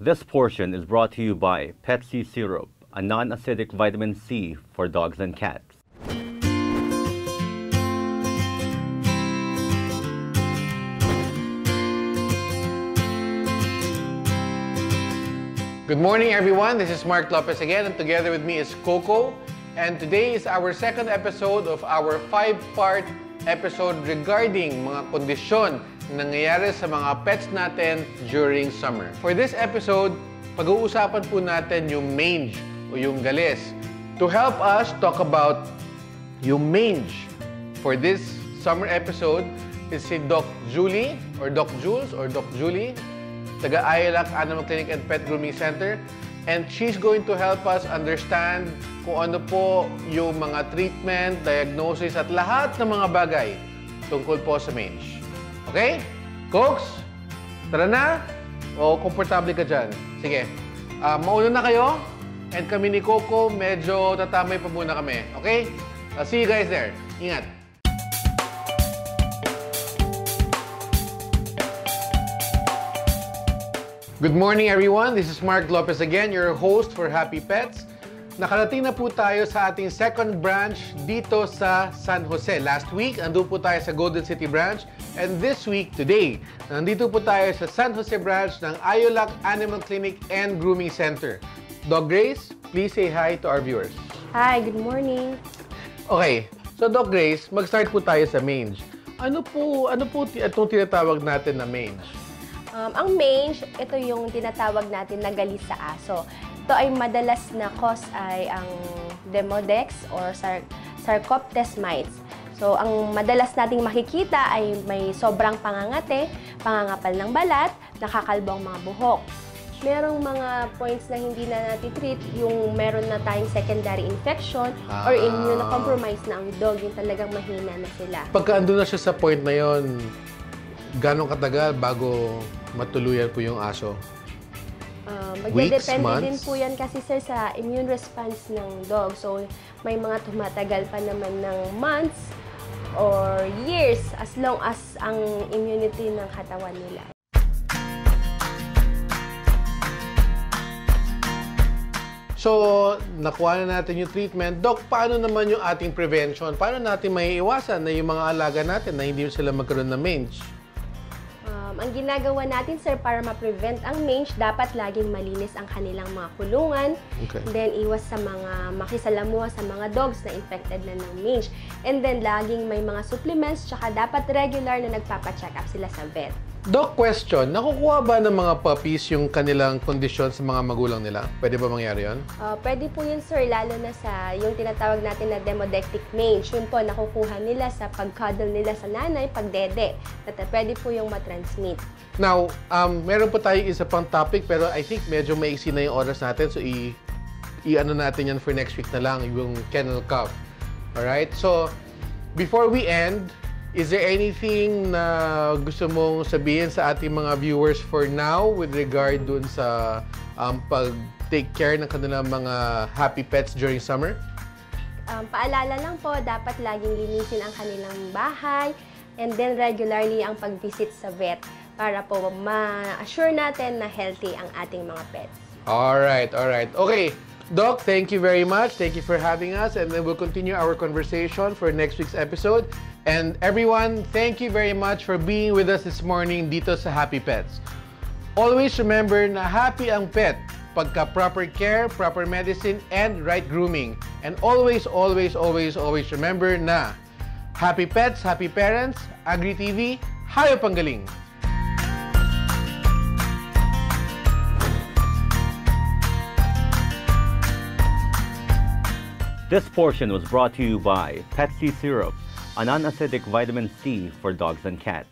This portion is brought to you by Pepsi Syrup, a non-acidic vitamin C for dogs and cats. Good morning, everyone. This is Mark Lopez again, and together with me is Coco. And today is our second episode of our five-part episode regarding mga kondisyon na nangyayari sa mga pets natin during summer. For this episode, pag-uusapan po natin yung mange o yung galis. To help us talk about yung mange for this summer episode is si Doc Julie or Doc Jules or Doc Julie taga Ayalac Animal Clinic and Pet Grooming Center. And she's going to help us understand kung ano po yung mga treatment, diagnosis, at lahat ng mga bagay tungkol po sa mange. Okay? Cooks, tara na? O komportable ka dyan? Sige. Uh, mauna na kayo. And kami ni Coco, medyo tatamay pa muna kami. Okay? I'll see you guys there. Ingat. Good morning everyone. This is Mark Lopez again, your host for Happy Pets. Nakarating na po tayo sa ating second branch dito sa San Jose. Last week, nandun po tayo sa Golden City branch. And this week, today, nandito po tayo sa San Jose branch ng Ayolac Animal Clinic and Grooming Center. Dog Grace, please say hi to our viewers. Hi, good morning. Okay, so Dog Grace, mag-start po tayo sa mange. Ano po, ano po itong tinatawag natin na mange? Um, ang mange, ito yung tinatawag natin na galis sa aso. Ito ay madalas na cause ay ang Demodex or Sar Sarcoptes mites. So, ang madalas nating makikita ay may sobrang pangangate, pangangapal ng balat, nakakalbong mga buhok. Merong mga points na hindi na natin treat, yung meron na tayong secondary infection ah. or immunocompromised na ang dog, yung talagang mahina na sila. Pagka ando na siya sa point na yon, gano'ng katagal bago matuluyan po yung aso? Uh, Magdedepende din po yan kasi sir sa immune response ng dog. So, may mga tumatagal pa naman ng months or years as long as ang immunity ng katawan nila. So, nakuha na natin yung treatment. Doc, paano naman yung ating prevention? Paano natin may iwasan na yung mga alaga natin na hindi sila magkaroon ng mange? Ang ginagawa natin, sir, para ma-prevent ang mange, dapat laging malinis ang kanilang mga kulungan. Okay. Then, iwas sa mga makisalamuha sa mga dogs na infected na ng mange. And then, laging may mga supplements, tsaka dapat regular na nagpapacheck up sila sa vet. Doc, question. Nakukuha ba ng mga puppies yung kanilang kondisyon sa mga magulang nila? Pwede ba mangyari yun? Uh, pwede po yun, sir. Lalo na sa yung tinatawag natin na demodectic mange. Yun po, nakukuha nila sa pag-cuddle nila sa nanay, pagdede. At pwede po yung matransmit. Now, um, meron po tayong isa pang topic pero I think medyo maiksi na yung oras natin. So, i- i-ano natin yan for next week na lang, yung kennel cuff. Alright? So, before we end, Is there anything na gusto mong sabihin sa ating mga viewers for now with regard dun sa um, pag-take care ng kanilang mga happy pets during summer? Um, paalala lang po, dapat laging linisin ang kanilang bahay and then regularly ang pag-visit sa vet para po ma-assure natin na healthy ang ating mga pets. Alright, alright. Okay, Doc, thank you very much. Thank you for having us and then we'll continue our conversation for next week's episode. And everyone, thank you very much for being with us this morning dito sa Happy Pets. Always remember na happy ang pet pagka proper care, proper medicine, and right grooming. And always, always, always, always remember na happy pets, happy parents, Agri TV, hayo panggaling! This portion was brought to you by Pepsi Syrup a non-acidic vitamin C for dogs and cats.